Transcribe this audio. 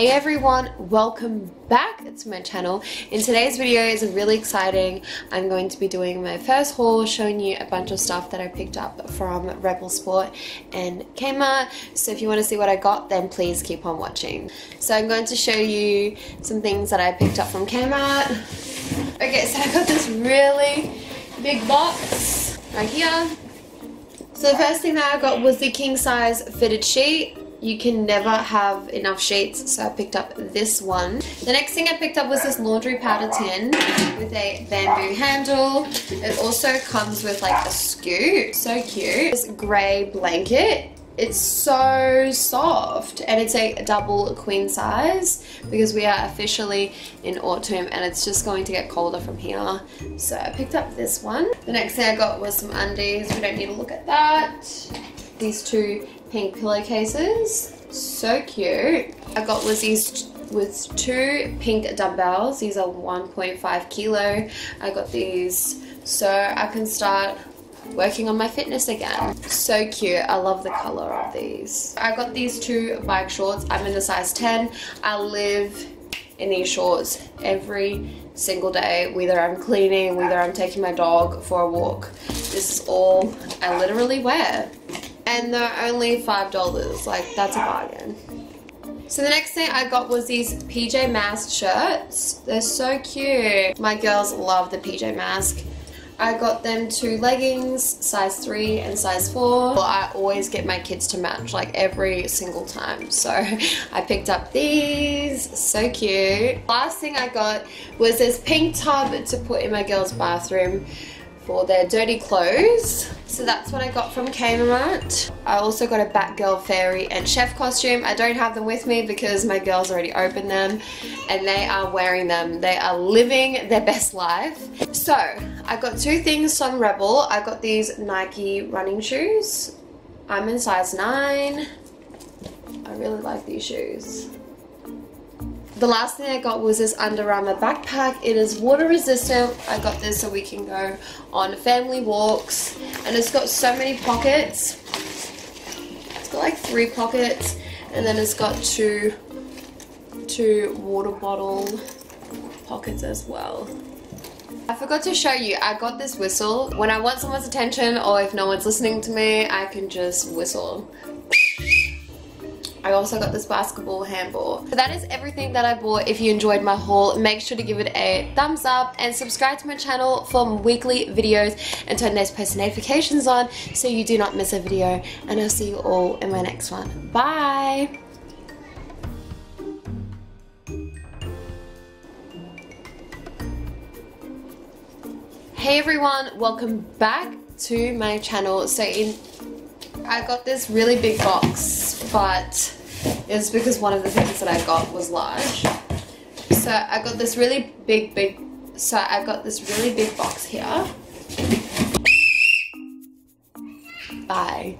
Hey everyone, welcome back to my channel. In today's video is really exciting. I'm going to be doing my first haul, showing you a bunch of stuff that I picked up from Rebel Sport and Kmart. So if you want to see what I got, then please keep on watching. So I'm going to show you some things that I picked up from Kmart. Okay, so I got this really big box right here. So the first thing that I got was the king size fitted sheet you can never have enough sheets so I picked up this one. The next thing I picked up was this laundry powder tin with a bamboo handle. It also comes with like a scoop, so cute. This grey blanket it's so soft and it's a double queen size because we are officially in autumn and it's just going to get colder from here so I picked up this one the next thing I got was some undies we don't need to look at that these two pink pillowcases. So cute. I got these with two pink dumbbells. These are 1.5 kilo. I got these so I can start working on my fitness again. So cute. I love the color of these. I got these two bike shorts. I'm in a size 10. I live in these shorts every single day, whether I'm cleaning, whether I'm taking my dog for a walk. This is all I literally wear and they're only $5. Like, that's a bargain. So the next thing I got was these PJ Masks shirts. They're so cute. My girls love the PJ Mask. I got them two leggings, size 3 and size 4. I always get my kids to match like every single time. So I picked up these, so cute. Last thing I got was this pink tub to put in my girls' bathroom for their dirty clothes. So that's what I got from Kmart. I also got a Batgirl fairy and chef costume. I don't have them with me because my girls already opened them and they are wearing them. They are living their best life. So I got two things from Rebel. I got these Nike running shoes. I'm in size 9. I really like these shoes. The last thing I got was this Under Armour backpack. It is water resistant. I got this so we can go on family walks. And it's got so many pockets. It's got like three pockets. And then it's got two, two water bottle pockets as well. I forgot to show you, I got this whistle. When I want someone's attention or if no one's listening to me, I can just whistle. I also got this basketball handball. So that is everything that I bought. If you enjoyed my haul, make sure to give it a thumbs up and subscribe to my channel for weekly videos and turn those post notifications on so you do not miss a video. And I'll see you all in my next one. Bye! Hey everyone, welcome back to my channel. So in I got this really big box, but it's because one of the things that I got was large. So I got this really big, big, so I got this really big box here. Bye.